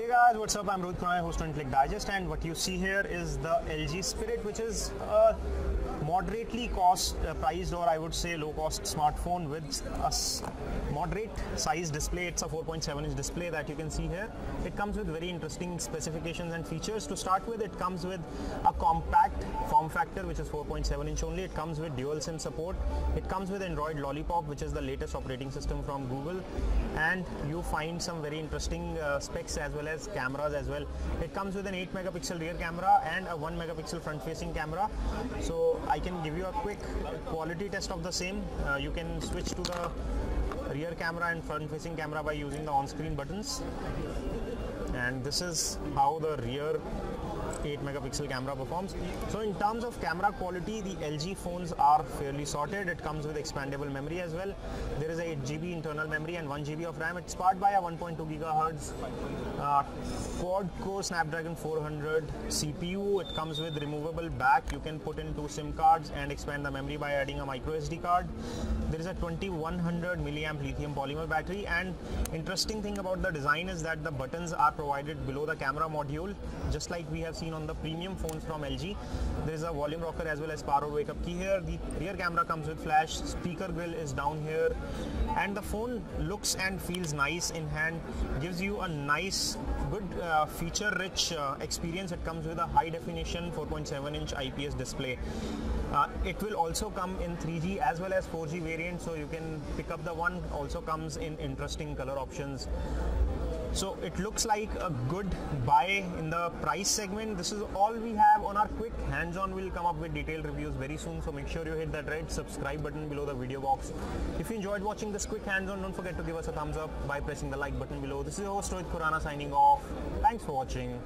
Hey guys, what's up? I'm Rohit Khurana, host on Intellect Digest, and what you see here is the LG Spirit, which is a moderately cost uh, priced, or I would say low cost smartphone with a moderate size display. It's a 4.7 inch display that you can see here. It comes with very interesting specifications and features. To start with, it comes with a compact form factor, which is 4.7 inch only. It comes with dual SIM support. It comes with Android Lollipop, which is the latest operating system from Google, and you find some very interesting uh, specs as well as cameras as well. It comes with an 8 megapixel rear camera and a 1 megapixel front facing camera. So I can give you a quick quality test of the same. Uh, you can switch to the rear camera and front facing camera by using the on screen buttons and this is how the rear 8 megapixel camera performs. So in terms of camera quality, the LG phones are fairly sorted. It comes with expandable memory as well. There is a 8 GB internal memory and 1 GB of RAM. It's powered by a 1.2 gigahertz uh, quad-core Snapdragon 400 CPU. It comes with removable back. You can put in two SIM cards and expand the memory by adding a micro SD card. There is a 2100 milliamp lithium polymer battery and interesting thing about the design is that the buttons are provided below the camera module just like we have seen on the premium phones from LG. There is a volume rocker as well as power wake up key here. The rear camera comes with flash, speaker grill is down here and the phone looks and feels nice in hand, gives you a nice good uh, feature rich uh, experience. It comes with a high definition 4.7 inch IPS display. Uh, it will also come in 3G as well as 4G variant so you can pick up the one also comes in interesting color options so it looks like a good buy in the price segment. This is all we have on our quick hands-on. We'll come up with detailed reviews very soon so make sure you hit that red subscribe button below the video box. If you enjoyed watching this quick hands-on don't forget to give us a thumbs up by pressing the like button below. This is your host Rohit Khurana signing off. Thanks for watching